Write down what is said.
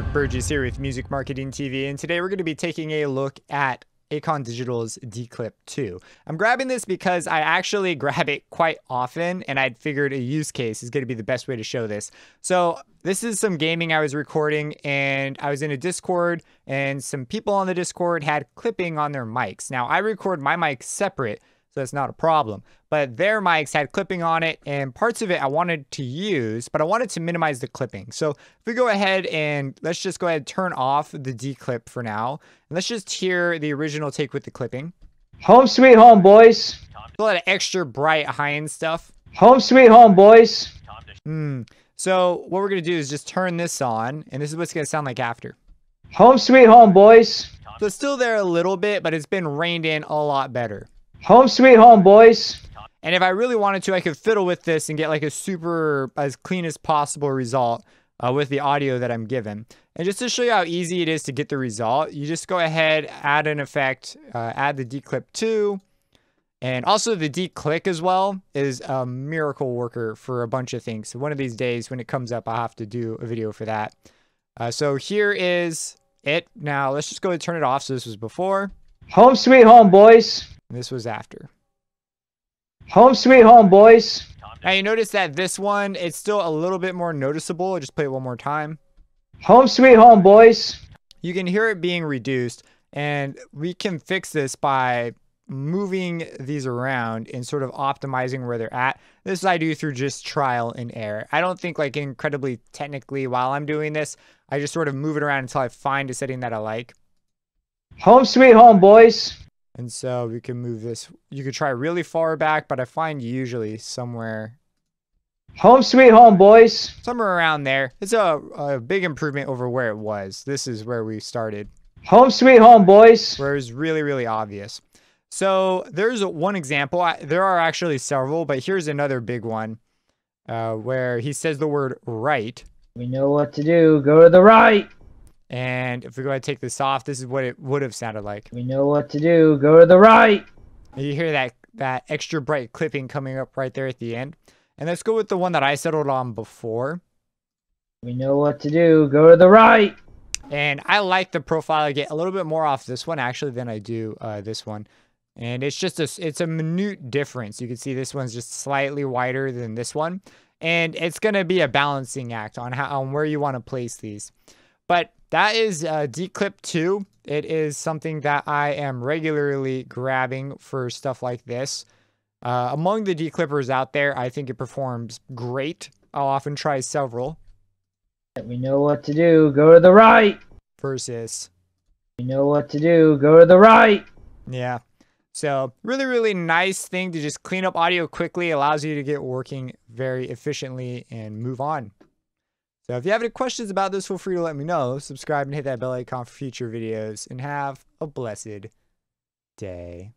Eric Burgess here with Music Marketing TV, and today we're going to be taking a look at Acon Digital's Declip 2. I'm grabbing this because I actually grab it quite often, and I'd figured a use case is going to be the best way to show this. So this is some gaming I was recording, and I was in a Discord, and some people on the Discord had clipping on their mics. Now, I record my mic separate, so that's not a problem. But their mics had clipping on it, and parts of it I wanted to use, but I wanted to minimize the clipping. So if we go ahead and let's just go ahead and turn off the declip for now, and let's just hear the original take with the clipping. Home sweet home, boys. A lot of extra bright high-end stuff. Home sweet home, boys. Hmm. So what we're gonna do is just turn this on, and this is what's gonna sound like after. Home sweet home, boys. So it's still there a little bit, but it's been reined in a lot better. Home sweet home, boys. And if I really wanted to, I could fiddle with this and get like a super, as clean as possible result uh, with the audio that I'm given. And just to show you how easy it is to get the result, you just go ahead, add an effect, uh, add the declip 2, and also the declick as well is a miracle worker for a bunch of things. So one of these days when it comes up, I'll have to do a video for that. Uh, so here is it. Now let's just go and turn it off. So this was before. Home sweet home, boys. And this was after. Home sweet home, boys. Now you notice that this one, it's still a little bit more noticeable. I'll just play it one more time. Home sweet home, boys. You can hear it being reduced and we can fix this by moving these around and sort of optimizing where they're at. This I do through just trial and error. I don't think like incredibly technically while I'm doing this. I just sort of move it around until I find a setting that I like. Home sweet home, boys. And so we can move this. You could try really far back, but I find usually somewhere Home sweet home, boys. somewhere around there. It's a, a big improvement over where it was. This is where we started, Home sweet home, boys. where it was really, really obvious. So there's one example. I, there are actually several, but here's another big one uh, where he says the word right. We know what to do. Go to the right. And if we go ahead and take this off, this is what it would have sounded like. We know what to do. Go to the right. You hear that, that extra bright clipping coming up right there at the end. And let's go with the one that I settled on before. We know what to do. Go to the right. And I like the profile. I get a little bit more off this one actually than I do uh, this one. And it's just a, it's a minute difference. You can see this one's just slightly wider than this one. And it's going to be a balancing act on how on where you want to place these. But that is uh, Declip 2. It is something that I am regularly grabbing for stuff like this. Uh, among the declippers out there, I think it performs great. I'll often try several We know what to do. Go to the right. versus We know what to do. Go to the right. Yeah. So really, really nice thing to just clean up audio quickly. Allows you to get working very efficiently and move on. So if you have any questions about this, feel free to let me know. Subscribe and hit that bell icon for future videos and have a blessed day.